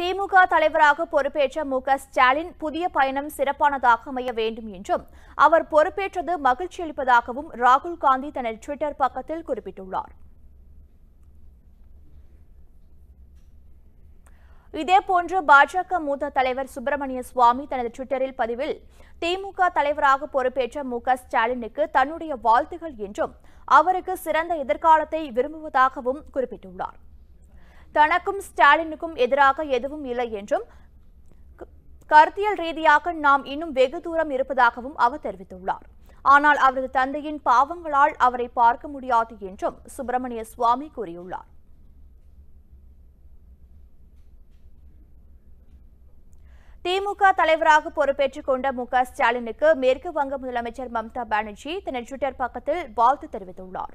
திமுக தலைவராக பொறுப்பேற்ற மு ஸ்டாலின் புதிய பயணம் சிறப்பானதாக அமைய வேண்டும் என்றும் அவர் பொறுப்பேற்றது மகிழ்ச்சி அளிப்பதாகவும் ராகுல் காந்தி தனது டுவிட்டர் பக்கத்தில் குறிப்பிட்டுள்ளார். இதேபோன்று பாஜக மூத்த தலைவர் சுப்பிரமணிய சுவாமி தனது டுவிட்டரில் பதிவில் திமுக தலைவராக பொறுப்பேற்ற மு ஸ்டாலினுக்கு தன்னுடைய வாழ்த்துகள் என்றும் அவருக்கு சிறந்த எதிர்காலத்தை விரும்புவதாகவும் குறிப்பிட்டுள்ளார். தனக்கும் ஸ்டாலினுக்கும் எதிராக எதுவும் இல்லை என்றும் கருத்தியல் ரீதியாக நாம் இன்னும் வெகு தூரம் இருப்பதாகவும் அவர் தெரிவித்துள்ளார். ஆனால் அவரது தந்தையின் பாவங்களால் அவரை பார்க்க முடியாது என்றும் சுப்பிரமணிய சுவாமி கூறியுள்ளார். திமுக தலைவராக பொறுப்பேற்றுக் கொண்ட மு. க. ஸ்டாலினுக்கு மேற்கு வங்க முதலமைச்சர் மம்தா பானர்ஜி தனது டுவிட்டர் பக்கத்தில் வாழ்த்து தெரிவித்துள்ளார்.